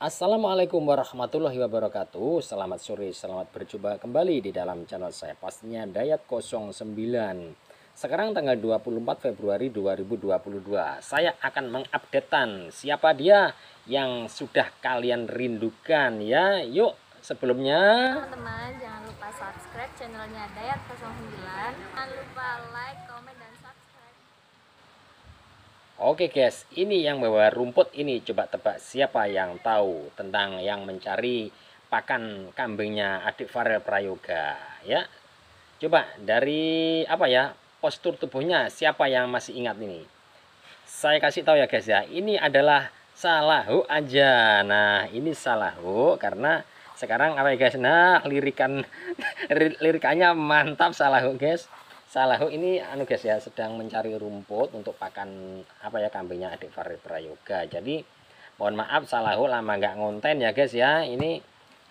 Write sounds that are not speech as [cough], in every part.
Assalamualaikum warahmatullahi wabarakatuh. Selamat sore, selamat berjumpa kembali di dalam channel saya Pastinya Dayat 09 Sekarang tanggal 24 Februari 2022 Saya akan mengupdatekan siapa dia yang sudah kalian rindukan ya. Yuk sebelumnya. Teman-teman jangan lupa subscribe channelnya Dayat 09 jangan lupa like, komen, Oke guys, ini yang bawa rumput ini coba tebak siapa yang tahu tentang yang mencari pakan kambingnya adik Farel Prayoga ya. Coba dari apa ya postur tubuhnya siapa yang masih ingat ini? Saya kasih tahu ya guys ya, ini adalah Salahu aja. Nah ini Salahu karena sekarang apa ya guys? Nah lirikan [laughs] lirikannya mantap Salahu guys Salahu ini anu guys ya sedang mencari rumput untuk pakan apa ya kambingnya adik Farid Prayoga. Jadi mohon maaf Salahu lama nggak ngonten ya guys ya. Ini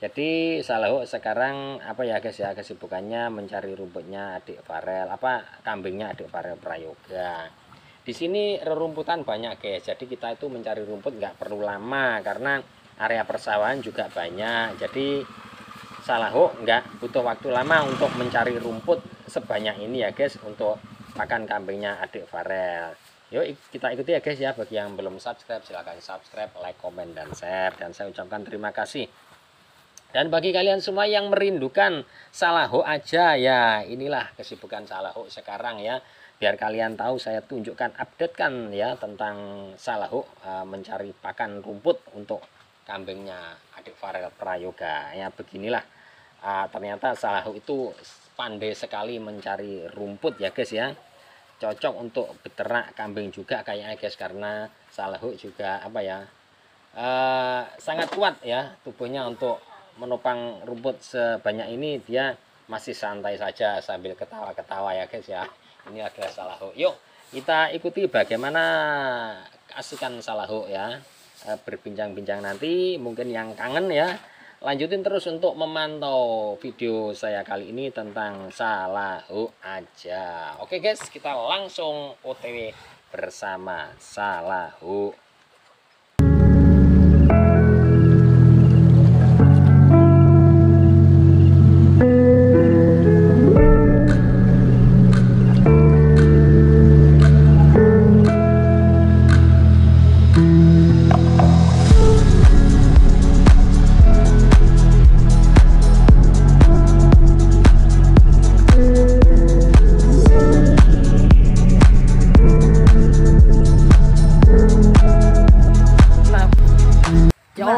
jadi Salahu sekarang apa ya guys ya kesibukannya mencari rumputnya adik Farel apa kambingnya adik Farel Prayoga. Di sini rerumputan banyak guys. Jadi kita itu mencari rumput nggak perlu lama karena area persawahan juga banyak. Jadi Salahu nggak butuh waktu lama untuk mencari rumput sebanyak ini ya guys untuk makan kambingnya adik Farel. Yuk kita ikuti ya guys ya. Bagi yang belum subscribe silahkan subscribe like comment dan share. Dan saya ucapkan terima kasih. Dan bagi kalian semua yang merindukan Salahu aja ya inilah kesibukan Salahu sekarang ya. Biar kalian tahu saya tunjukkan updatekan ya tentang Salahu uh, mencari pakan rumput untuk kambingnya adik Farel Prayoga. Ya beginilah uh, ternyata Salahu itu pandai sekali mencari rumput ya guys ya. Cocok untuk beternak kambing juga kayaknya guys karena Salahu juga apa ya uh, sangat kuat ya tubuhnya untuk menopang rumput sebanyak ini. Dia masih santai saja sambil ketawa-ketawa ya guys ya. Ini adalah Salahu yuk kita ikuti bagaimana kasihkan Salahu ya. Eh, berbincang-bincang nanti. Mungkin yang kangen ya lanjutin terus untuk memantau video saya kali ini tentang Salahu aja. Oke guys kita langsung otw bersama Salahu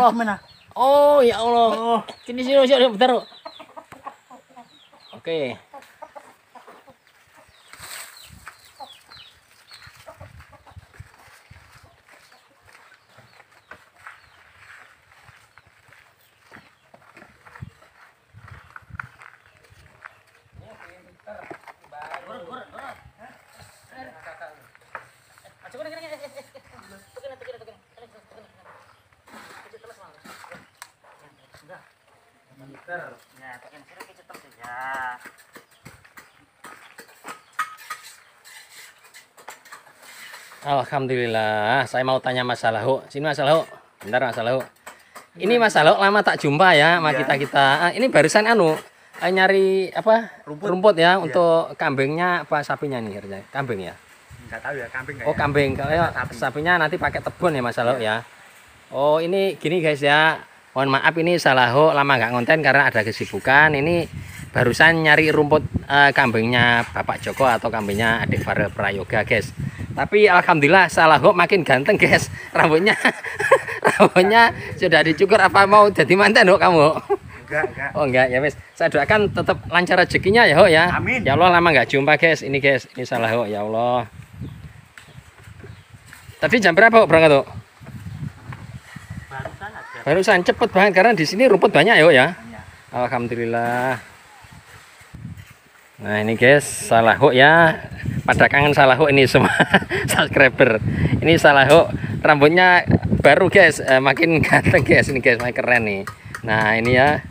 Allah. Mana? Oh, ya Allah. Oh. Sini sini sini bentar. [laughs] Oke. Okay. Ya, tekan ke ya. Alhamdulillah, saya mau tanya Mas Salahu. Sini Mas Salahu. Bentar Mas Salahu. Ini Mas Salahu lama tak jumpa ya sama kita kita. Ah, ini barusan anu eh, nyari apa rumput, rumput ya iya. untuk kambingnya apa sapinya nih harusnya kambing ya Enggak tahu ya kambing oh kambing kalau sapi. sapinya nanti pakai tebun ya Mas Salahu ya oh ini gini guys ya mohon maaf ini Salahu lama nggak ngonten karena ada kesibukan. Ini barusan nyari rumput uh, kambingnya Bapak Joko atau kambingnya adik Farel Prayoga guys. Tapi Alhamdulillah Salahu makin ganteng guys. [laughs] Rambutnya [laughs] rambutnya sudah dicukur apa mau jadi mantan dok kamu? Enggak enggak. Oh enggak ya wes. Saya doakan tetap lancar rezekinya ya ho ya. Amin. Ya Allah lama nggak jumpa guys. Ini guys ini Salahu ya Allah. Tadi jam berapa berangkat tuh barusan cepet banget karena di sini rumput banyak ya ya? Alhamdulillah. Nah ini guys Salahu ya. Pada kangen Salahu ini semua [laughs] subscriber. Ini Salahu rambutnya baru guys. Eh, makin ganteng guys. Ini guys makin keren nih. Nah ini ya.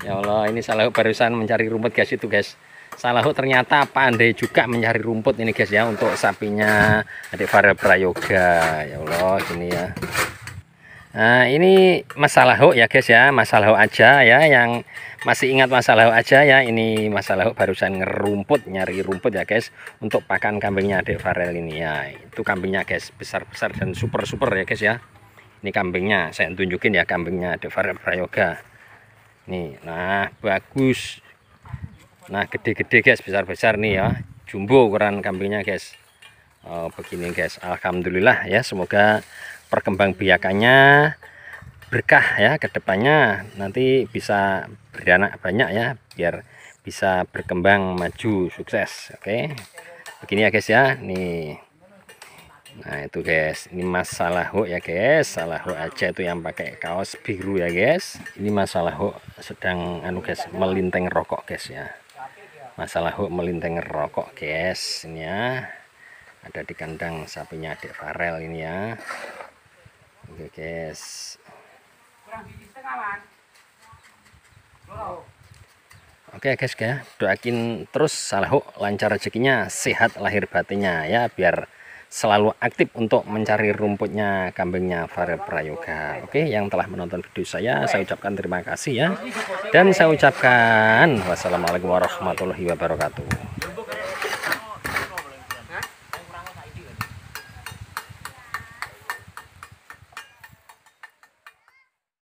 Ya Allah ini Salahu barusan mencari rumput guys itu guys. Salahu ternyata pandai juga mencari rumput ini guys ya untuk sapinya adik Farel Prayoga. Ya Allah ini ya Nah, ini masalah hook ya guys ya, masalah hook aja ya yang masih ingat masalah hook aja ya. Ini masalah hook barusan ngerumput, nyari rumput ya guys untuk pakan kambingnya Adik Farel ini ya. Itu kambingnya guys, besar-besar dan super-super ya guys ya. Ini kambingnya, saya tunjukin ya kambingnya Adik Farel Prayoga. Nih, nah bagus. Nah, gede-gede guys, besar-besar nih ya. Jumbo ukuran kambingnya guys. Oh, begini guys. Alhamdulillah ya, semoga perkembangbiakannya berkah ya ke depannya. Nanti bisa beranak banyak ya biar bisa berkembang maju sukses. Oke? Begini ya guys ya. Nih. Nah itu guys. Ini masalah hook ya guys. Salah hook aja itu yang pakai kaos biru ya guys. Ini masalah hook sedang anu guys melinteng rokok guys ya. Masalah hook melinteng rokok guys. Ini ya. Ada di kandang sapinya adik Farel ini ya guys. Oke guys ya, doakin terus Salahuk lancar rezekinya, sehat lahir batinnya ya biar selalu aktif untuk mencari rumputnya kambingnya Farel Prayoga. Oke, yang telah menonton video saya, saya ucapkan terima kasih ya. Dan saya ucapkan wassalamualaikum warahmatullahi wabarakatuh.